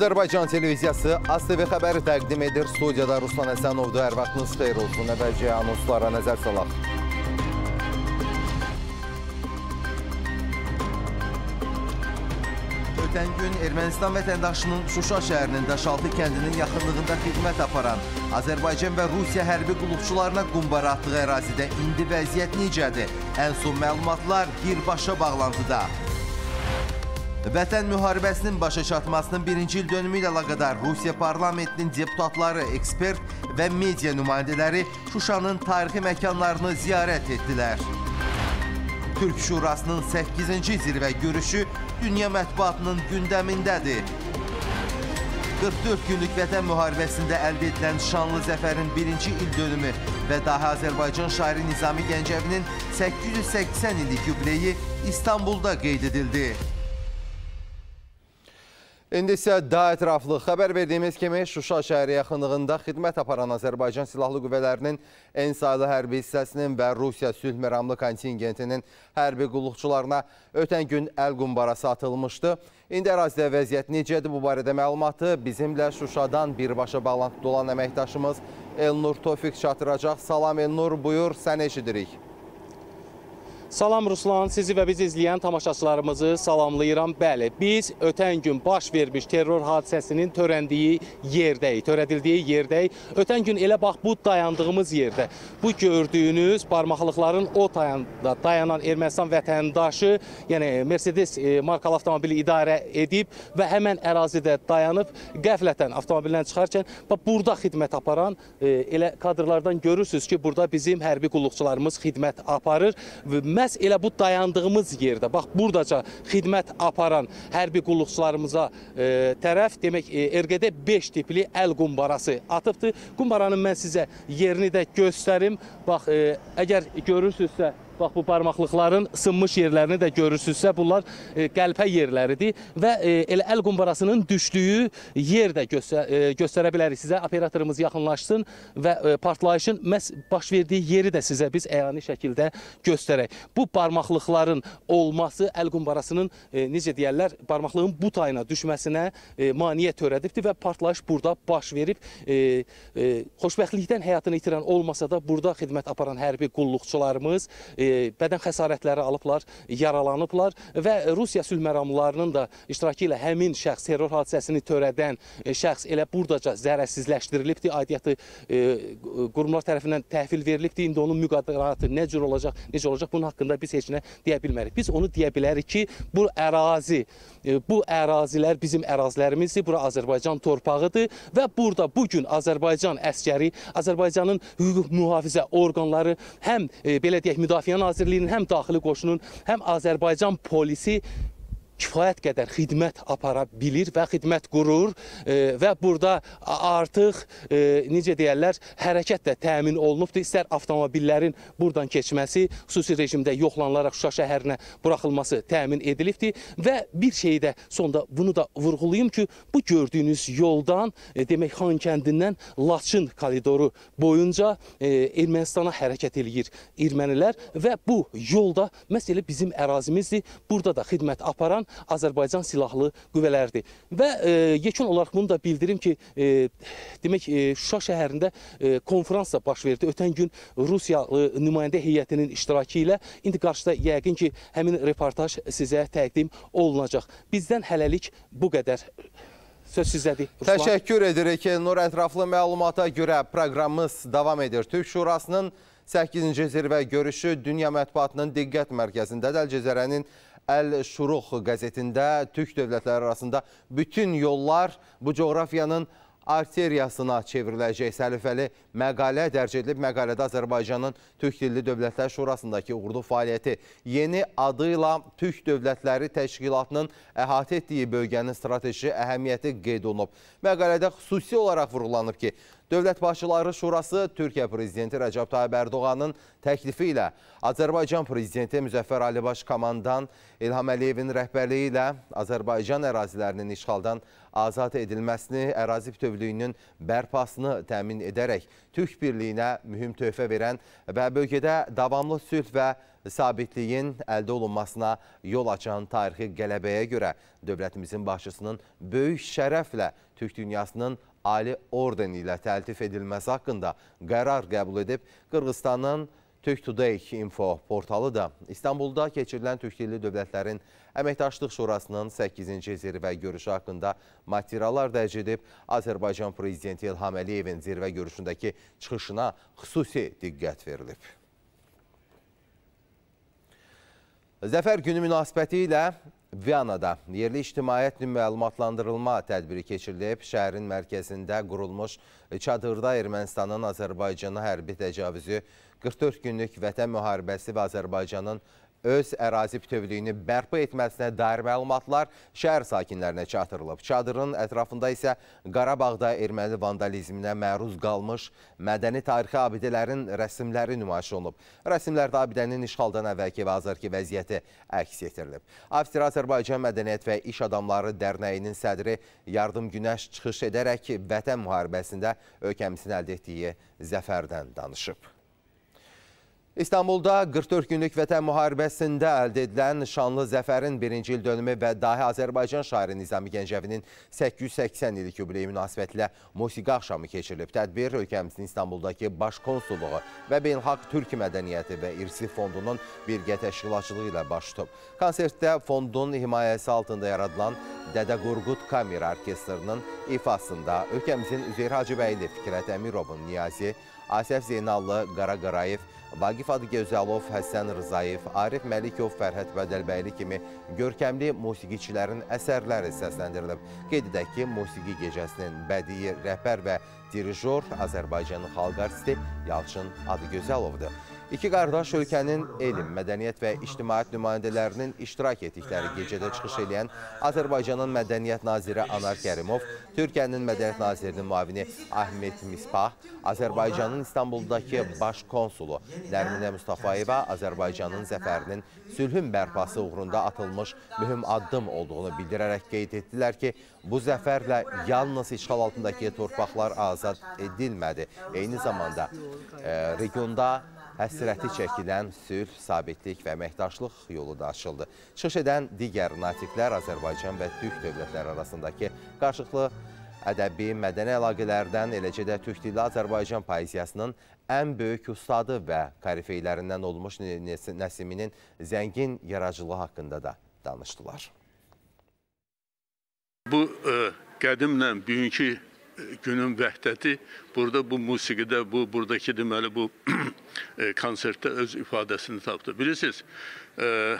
Azərbaycan televiziyası ASTV xəbəri təqdim edir. Studiyada Ruslan Əsənovdur. Hər vaxtınız xeyir olsun. Əvvəlcə anonslara nəzər salaq. Ötən gün Ermənistan vətəndaşının Şuşa şəhərinin Daşaltı kəndinin yaxınlığında xidmət aparan Azərbaycan və Rusiya hərbi qulluqçularına qumbara atdığı ərazidə indi vəziyyət necədir? Ən son məlumatlar birbaşa bağlantıda. Vətən müharibəsinin başa çatmasının birinci il dönümü ilə əlaqədar Rusiya parlamentinin deputatları, ekspert və media nümayəndələri Şuşanın tarixi məkanlarını ziyarət etdilər. Türk Şurasının 8-ci zirvə görüşü dünya mətbuatının gündəmindədir. 44 günlük vətən müharibəsində əldə edilən şanlı zəfərin birinci il dönümü və daha Azərbaycan şairi Nizami Gəncəvinin 880 illik yubileyi İstanbulda qeyd edildi. İndi isə daha ətraflı xəbər verdiyimiz kimi Şuşa şəhəri yaxınlığında xidmət aparan Azərbaycan Silahlı Qüvvələrinin en saylı hərbi hissəsinin və Rusiya sülh məramlı kontingentinin hərbi qulluqçularına ötən gün əl qumbarası atılmışdı. İndi ərazidə vəziyyət necədir bu barədə məlumatı bizimlə Şuşadan birbaşa bağlantıda olan əməkdaşımız Elnur Tofiq çatıracaq. Salam Elnur, buyur, sən eşidirik. Salam Ruslan, sizi və bizi izləyən tamaşaçılarımızı salamlayıram. Bəli, biz ötən gün baş vermiş terror hadisəsinin törəndiyi yerdəyik, törədildiyi yerdəyik. Ötən gün elə bax bu dayandığımız yerdə, bu gördüyünüz barmaqlıqların o tayanda dayanan Ermənistan vətəndaşı, yəni Mercedes e, markalı avtomobili idarə edib və həmən ərazidə dayanıb qəflətən avtomobildən çıxarkən bax burada xidmət aparan e, elə kadrlardan görürsünüz ki, burada bizim hərbi qulluqçularımız xidmət aparır və məhz elə bu dayandığımız yerdə, bax buradaca xidmət aparan hərbi qulluqçularımıza e, tərəf demək e, RQD 5 tipli əl qumbarası atıbdır. Qumbaranın mən sizə yerini də göstərim. Bax e, əgər görürsünüzsə Bax bu barmaqlıqların sınmış yerlərini də görürsünüzsə, bunlar e, qəlpə yerləridir və e, elə əl qumbarasının düşdüyü yer də göstər e, göstərə bilərik sizə. Operatorumuz yaxınlaşsın və partlayışın məhz baş verdiyi yeri də sizə biz əyani şəkildə göstərək. Bu barmaqlıqların olması əl qumbarasının necə deyərlər, barmaqlığın bu tayına düşməsinə maneə törədibdir və partlayış burada baş verib. Xoşbəxtlikdən həyatını itirən olmasa da burada xidmət aparan hərbi qulluqçularımız bədən xəsarətləri alıblar, yaralanıblar və Rusiya sülh məramlarının da iştirakı ilə həmin şəxs terror hadisəsini törədən e, şəxs elə buradaca zərərsizləşdirilibdir. Aidiyyatı e, qurumlar tərəfindən təhvil verilibdir. İndi onun müqadiratı nə cür olacaq, necə olacaq bunun haqqında biz heç nə deyə bilmərik. Biz onu deyə bilərik ki, bu ərazi, e, bu ərazilər bizim ərazilərimizdir. Bura Azərbaycan torpağıdır və burada bu gün Azərbaycan əskəri, Azərbaycanın hüquq mühafizə orqanları həm belə deyək müdafiə Nazirliyinin həm daxili qoşunun, həm Azərbaycan polisi kifayət qədər xidmət apara bilir və xidmət qurur e, və burada artıq e, necə deyərlər, hərəkət də təmin olunubdur. İstər avtomobillərin buradan keçməsi, xüsusi rejimdə yoxlanılaraq Şuşa şəhərinə buraxılması təmin edilibdir və bir şeyi də sonda bunu da vurğulayım ki, bu gördüyünüz yoldan e, demək Xankəndindən Laçın koridoru boyunca Ermənistana hərəkət eləyir ermənilər və bu yolda məsələ bizim ərazimizdir. Burada da xidmət aparan Azərbaycan silahlı qüvvələridir. Və e, yekun olaraq bunu da bildirim ki, e, demək e, Şuşa şəhərində konfrans da baş verdi. Ötən gün Rusiyalı nümayəndə heyətinin iştirakı ilə indi qarşıda yəqin ki, həmin reportaj sizə təqdim olunacaq. Bizdən hələlik bu qədər. Söz sizdədir. Ruslan. Təşəkkür edirik Nur ətraflı məlumata görə proqramımız davam edir. Türk Şurasının 8-ci zirvə görüşü Dünya Mətbuatının diqqət mərkəzindədir. Əlcəzərənin Əl-Şuruq qəzetində Türk dövlətləri arasında bütün yollar bu coğrafiyanın arteriyasına çevriləcək səlifəli məqalə dərc edilib. Məqalədə Azərbaycanın Türk Dilli Dövlətlər Şurasındakı uğurlu fəaliyyəti yeni adıyla Türk Dövlətləri Təşkilatının əhatə etdiyi bölgənin strateji əhəmiyyəti qeyd olunub. Məqalədə xüsusi olaraq vurğulanıb ki, Dövlət Başçıları Şurası Türkiyə Prezidenti Rəcəb Tayyip Ərdoğanın təklifi ilə Azərbaycan Prezidenti Müzəffər Alibaş Komandan İlham Əliyevin rəhbərliyi ilə Azərbaycan ərazilərinin işğaldan azad edilməsini, ərazi bütövlüyünün bərpasını təmin edərək Türk birliyinə mühüm töhfə verən və bölgədə davamlı sülh və sabitliyin əldə olunmasına yol açan tarixi qələbəyə görə dövlətimizin başçısının böyük şərəflə Türk dünyasının Ali ordeni ilə təltif edilməsi haqqında qərar qəbul edib Qırğızstanın Türk Today info portalı da İstanbulda keçirilən Türk dilli dövlətlərin Əməkdaşlıq Şurasının 8-ci zirvə görüşü haqqında materiallar dərc edib Azərbaycan Prezidenti İlham Əliyevin zirvə görüşündəki çıxışına xüsusi diqqət verilib. Zəfər günü münasibəti ilə Viyanada yerli ictimaiyyətin məlumatlandırılma tədbiri keçirilib. Şəhərin mərkəzində qurulmuş çadırda Ermənistanın Azərbaycana hərbi təcavüzü, 44 günlük vətən müharibəsi və Azərbaycanın öz ərazi bütövlüyünü bərpa etməsinə dair məlumatlar şəhər sakinlərinə çatdırılıb. Çadırın ətrafında isə Qarabağda erməni vandalizminə məruz qalmış mədəni tarixi abidələrin rəsmləri nümayiş olunub. Rəsmlərdə abidənin işğaldan əvvəlki və hazırki vəziyyəti əks etdirilib. Avstriya Azərbaycan Mədəniyyət və İş Adamları Dərnəyinin sədri Yardım Günəş çıxış edərək vətən müharibəsində ölkəmizin əldə etdiyi zəfərdən danışıb. İstanbulda 44 günlük vətən müharibəsində əldə edilən şanlı zəfərin birinci il dönümü və dahi Azərbaycan şairi Nizami Gəncəvinin 880 illik yubileyi münasibətilə musiqi axşamı keçirilib. Tədbir ölkəmizin İstanbuldakı baş konsulluğu və Beynəlxalq Türk Mədəniyyəti və İrsi Fondunun birgə təşkilatçılığı ilə baş tutub. Konsertdə fondun himayəsi altında yaradılan Dədə Qurqud Kamera Orkestrının ifasında ölkəmizin Üzeyir Hacıbəyli, Fikrət Əmirovun, Niyazi, Asəf Zeynallı, Qara Qarayev, Vaqif Adıgözəlov, Həsən Rızayev, Arif Məlikov, Fərhət Bədəlbəyli kimi görkəmli musiqiçilərin əsərləri səsləndirilib. Qeyd edək ki, musiqi gecəsinin bədii rəhbər və dirijor Azərbaycanın xalq artisti Yalçın Adıgözəlovdur. İki qardaş ölkənin elm, mədəniyyət və ictimaiyyət nümayəndələrinin iştirak etdikləri gecədə çıxış edən Azərbaycanın Mədəniyyət Naziri Anar Kərimov, Türkiyənin Mədəniyyət Nazirinin müavini Ahmet Mispah, Azərbaycanın İstanbuldakı baş konsulu Nərminə Mustafayeva Azərbaycanın zəfərinin sülhün bərpası uğrunda atılmış mühüm addım olduğunu bildirərək qeyd etdilər ki, bu zəfərlə yalnız işğal altındakı torpaqlar azad edilmədi. Eyni zamanda e, regionda həsrəti çəkilən sülh, sabitlik və əməkdaşlıq yolu da açıldı. Çıxış edən digər natiqlər Azərbaycan və Türk dövlətləri arasındakı qarşılıqlı ədəbi, mədəni əlaqələrdən, eləcə də Türk dilli Azərbaycan poeziyasının ən böyük ustadı və karifeylərindən olmuş Nəsiminin zəngin yaradıcılığı haqqında da danışdılar. Bu ə, e, qədimlə bugünkü günün vəhdəti burada bu musiqidə, bu buradakı deməli bu e, konsertdə öz ifadəsini tapdı. Bilirsiniz, e,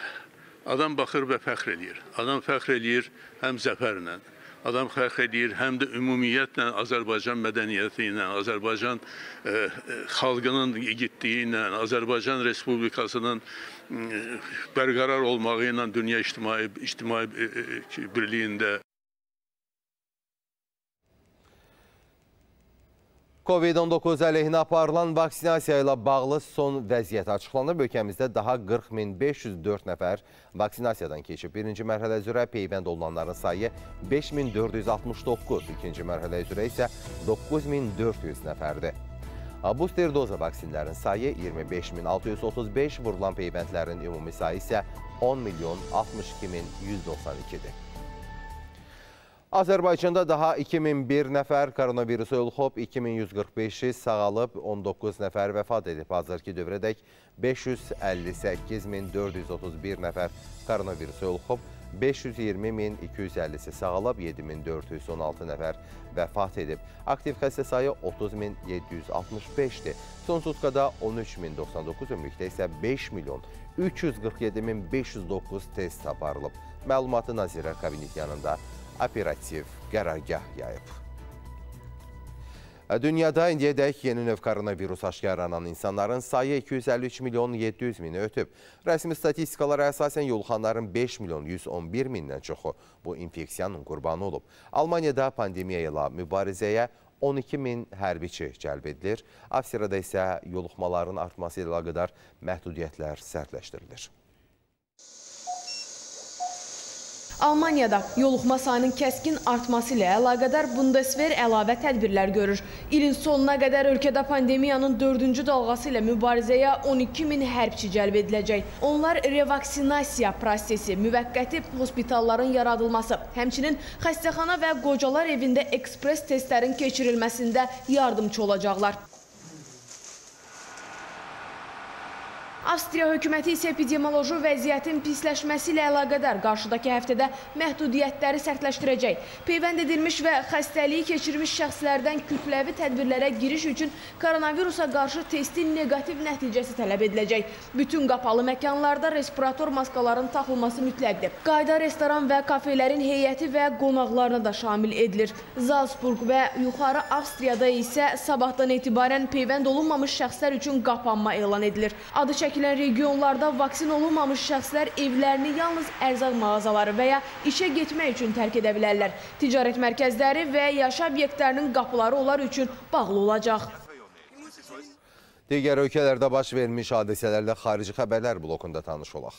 adam baxır və fəxr eləyir. Adam fəxr eləyir həm zəfərlə, adam fəxr eləyir həm də ümumiyyətlə Azərbaycan mədəniyyəti ilə, Azərbaycan e, e xalqının igidliyi ilə, Azərbaycan Respublikasının e, bərqərar olmağı ilə dünya ictimai ictimai birliyində Covid-19 əleyhinə aparılan vaksinasiya ilə bağlı son vəziyyət açıqlanıb. Ölkəmizdə daha 40.504 nəfər vaksinasiyadan keçib. Birinci mərhələ üzrə peyvənd olunanların sayı 5469, ikinci mərhələ üzrə isə 9400 nəfərdir. Booster doza vaksinlərin sayı 25635, vurulan peyvəndlərin ümumi sayı isə 10 milyon 62 min 192-dir. Azərbaycanda daha 2001 nəfər koronavirusa yoluxub, 2145-i sağalıb, 19 nəfər vəfat edib. Hazırki dövrədək 558431 nəfər koronavirusa yoluxub, 520250-si sağalıb, 7416 nəfər vəfat edib. Aktiv xəstə sayı 30765-dir. Son sutkada 13099, ömrükdə isə 5 milyon 347509 test aparılıb. Məlumatı Nazirlər Kabineti yanında operativ qərargah yayıb. Dünyada indiyədək yeni növ koronavirus aşkarlanan insanların sayı 253 milyon 700 mini ötüb. Rəsmi statistikalara əsasən yoluxanların 5 milyon 111 mindən çoxu bu infeksiyanın qurbanı olub. Almaniyada pandemiya ilə mübarizəyə 12 min hərbiçi cəlb edilir. Avstriyada isə yoluxmaların artması ilə əlaqədar məhdudiyyətlər sərtləşdirilir. Almaniyada yoluxma sayının kəskin artması ilə əlaqədar Bundeswehr əlavə tədbirlər görür. İlin sonuna qədər ölkədə pandemiyanın dördüncü dalğası ilə mübarizəyə 12 min hərbçi cəlb ediləcək. Onlar revaksinasiya prosesi, müvəqqəti hospitalların yaradılması, həmçinin xəstəxana və qocalar evində ekspres testlərin keçirilməsində yardımcı olacaqlar. Avstriya hökuməti isə epidemioloji vəziyyətin pisləşməsi ilə əlaqədar qarşıdakı həftədə məhdudiyyətləri sərtləşdirəcək. Peyvənd edilmiş və xəstəliyi keçirmiş şəxslərdən kütləvi tədbirlərə giriş üçün koronavirusa qarşı testin neqativ nəticəsi tələb ediləcək. Bütün qapalı məkanlarda respirator maskaların taxılması mütləqdir. Qayda restoran və kafelerin heyəti və qonaqlarına da şamil edilir. Zalsburg və yuxarı Avstriyada isə sabahdan etibarən peyvənd olunmamış şəxslər üçün qapanma elan edilir. Adı çəkilən regionlarda vaksin olunmamış şəxslər evlərini yalnız ərzaq mağazaları və ya işə getmək üçün tərk edə bilərlər. Ticarət mərkəzləri və yaşa obyektlərinin qapıları onlar üçün bağlı olacaq. Digər ölkələrdə baş vermiş hadisələrlə xarici xəbərlər blokunda tanış olaq.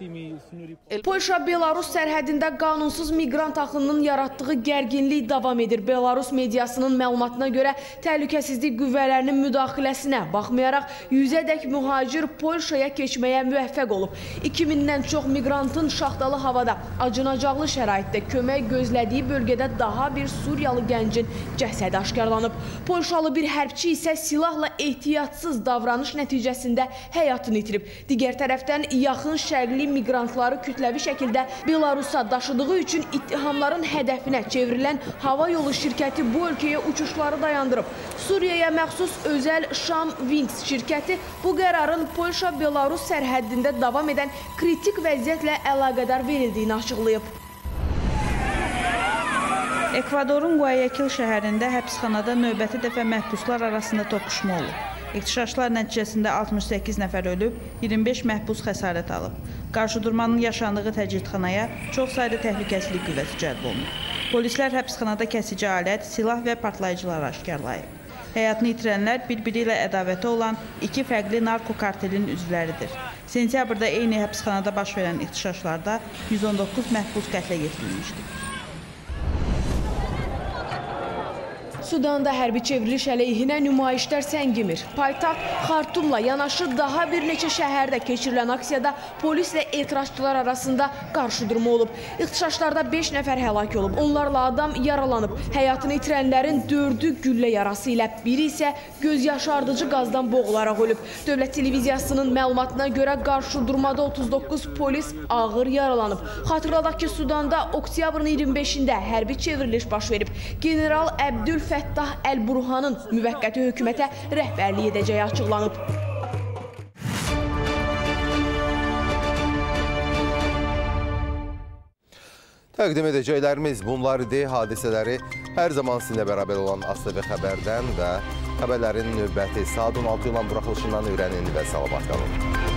Polşa Belarus sərhədində qanunsuz miqrant axınının yaratdığı gərginlik davam edir. Belarus mediasının məlumatına görə təhlükəsizlik qüvvələrinin müdaxiləsinə baxmayaraq yüzədək mühacir Polşaya keçməyə müvəffəq olub. 2000-dən çox miqrantın şaxtalı havada acınacaqlı şəraitdə kömək gözlədiyi bölgədə daha bir Suriyalı gəncin cəsədi aşkarlanıb. Polşalı bir hərbçi isə silahla ehtiyatsız davranış nəticəsində həyatını itirib. Digər tərəfdən yaxın şərqli miqrantları kütləvi şəkildə Belarusa daşıdığı üçün ittihamların hədəfinə çevrilən hava yolu şirkəti bu ölkəyə uçuşları dayandırıb. Suriyaya məxsus özəl Sham Wings şirkəti bu qərarın Polşa-Belarus sərhəddində davam edən kritik vəziyyətlə əlaqədar verildiyini açıqlayıb. Ekvadorun Guayaquil şəhərində həbsxanada növbəti dəfə məhbuslar arasında toqquşma olub. İxtişaşlar nəticəsində 68 nəfər ölüb, 25 məhbus xəsarət alıb. Qarşıdurmanın yaşandığı təcridxanaya çox sayda təhlükəsizlik qüvvəsi cəlb olunub. Polislər həbsxanada kəsici alət, silah və partlayıcılar aşkarlayıb. Həyatını itirənlər bir-biri ilə ədavəti olan iki fərqli narko kartelin üzvləridir. Sentyabrda eyni həbsxanada baş verən ixtişaşlarda 119 məhbus qətlə yetirilmişdir. Sudanda hərbi çevriliş əleyhinə nümayişlər səngimir. Paytaxt Xartumla yanaşı daha bir neçə şəhərdə keçirilən aksiyada polislə etirazçılar arasında qarşıdurma olub. İxtişaşlarda 5 nəfər həlak olub. Onlarla adam yaralanıb. Həyatını itirənlərin 4-ü güllə yarası ilə, biri isə göz yaşardıcı qazdan boğularaq ölüb. Dövlət televiziyasının məlumatına görə qarşıdurmada 39 polis ağır yaralanıb. Xatırladaq ki, Sudanda oktyabrın 25-də hərbi çevriliş baş verib. General Əbdül Fəttah Əl-Burhanın müvəqqəti hökumətə rəhbərlik edəcəyi açıqlanıb. Təqdim edəcəklərimiz bunlar idi. Hadisələri hər zaman sizinlə bərabər olan ASTV xəbərdən və xəbərlərin növbəti saat 16 olan buraxılışından öyrənin və salamat qalın.